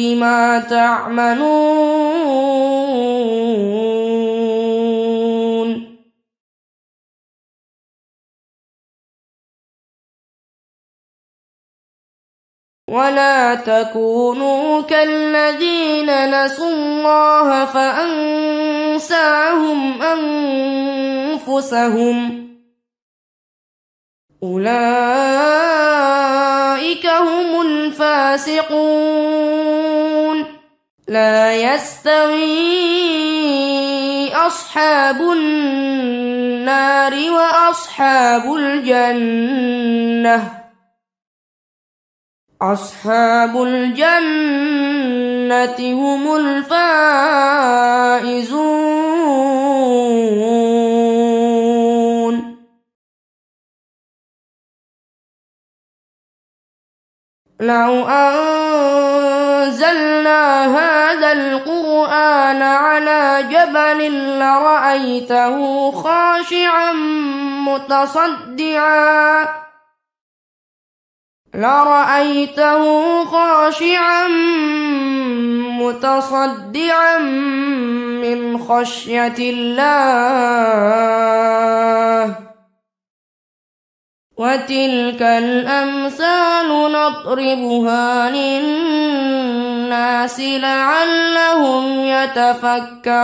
بما تعملون. ولا تكونوا كالذين نسوا الله فأنساهم أنفسهم. أولئك هم الفاسقون. لا يستوي أصحاب النار وأصحاب الجنة. أصحاب الجنة هم الفائزون. لو أنزلنا هذا القرآن على جبل لرأيته خاشعا متصدعا. لرأيته خاشعا متصدعا من خشية الله. وتلك الأمثال نضربها للناس لعلهم يتفكرون.